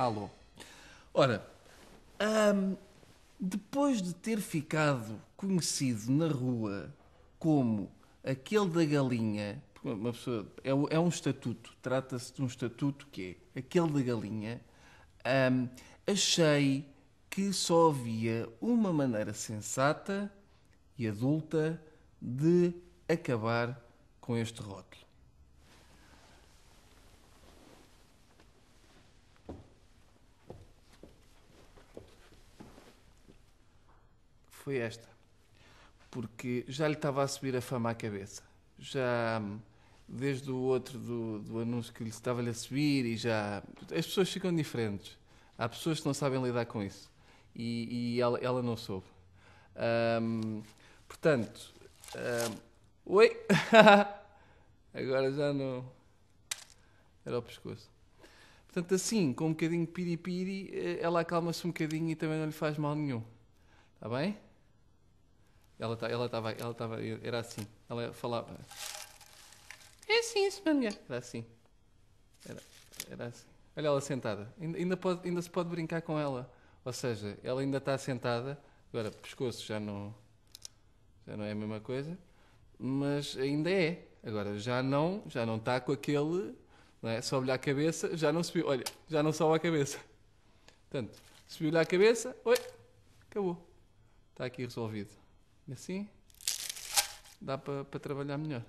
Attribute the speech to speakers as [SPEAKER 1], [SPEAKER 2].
[SPEAKER 1] Alô. Ora, depois de ter ficado conhecido na rua como aquele da galinha, uma pessoa, é, é um estatuto, trata-se de um estatuto que é aquele da galinha, achei que só havia uma maneira sensata e adulta de acabar com este rótulo. Foi esta. Porque já lhe estava a subir a fama à cabeça. Já hum, desde o outro do, do anúncio que lhe estava-lhe a subir e já. As pessoas ficam diferentes. Há pessoas que não sabem lidar com isso. E, e ela, ela não soube. Hum, portanto. hum, oi! Agora já não. Era o pescoço. Portanto, assim, com um bocadinho de piripiri, eh, ela acalma-se um bocadinho e também não lhe faz mal nenhum. Está bem? Ela tá- ela estava, ela estava, era assim. Ela falava. É assim, senhora. Era assim. Era, era assim. Olha ela sentada. Ainda, ainda, pode, ainda se pode brincar com ela. Ou seja, ela ainda está sentada. Agora, pescoço já não, já não é a mesma coisa. Mas ainda é. Agora, já não, já não está com aquele. Não é? Sobe-lhe a cabeça, já não subiu. Olha, já não sobe a cabeça. Portanto, subiu-lhe a cabeça. Oi, acabou. Está aqui resolvido. Assim dá para para trabalhar melhor.